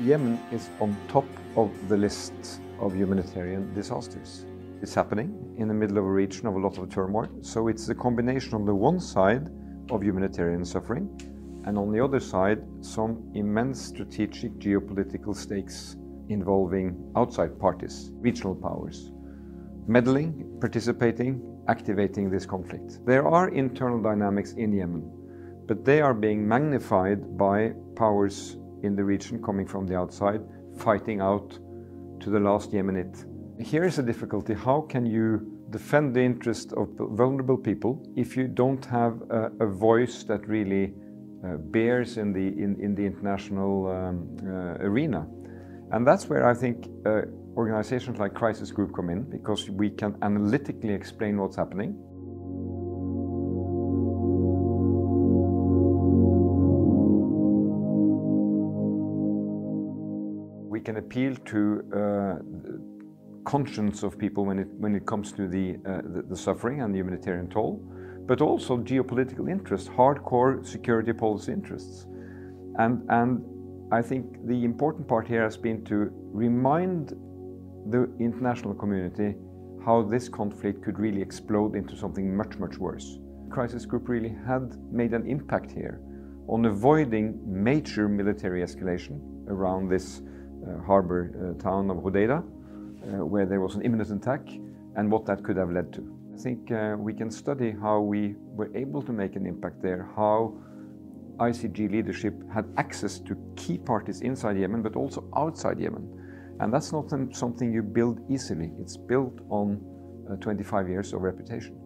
Yemen is on top of the list of humanitarian disasters. It's happening in the middle of a region of a lot of turmoil. So it's a combination on the one side of humanitarian suffering, and on the other side, some immense strategic geopolitical stakes involving outside parties, regional powers, meddling, participating, activating this conflict. There are internal dynamics in Yemen, but they are being magnified by powers in the region coming from the outside, fighting out to the last Yemenite. Here is a difficulty. How can you defend the interest of vulnerable people if you don't have a, a voice that really uh, bears in the, in, in the international um, uh, arena? And that's where I think uh, organizations like Crisis Group come in because we can analytically explain what's happening. Can appeal to uh, conscience of people when it, when it comes to the, uh, the, the, suffering and the humanitarian toll, but also geopolitical interests, hardcore security policy interests. And, and I think the important part here has been to remind the international community how this conflict could really explode into something much, much worse. Crisis Group really had made an impact here on avoiding major military escalation around this harbor uh, town of Hodeida, uh, where there was an imminent attack, and what that could have led to. I think uh, we can study how we were able to make an impact there, how ICG leadership had access to key parties inside Yemen, but also outside Yemen. And that's not something you build easily. It's built on uh, 25 years of reputation.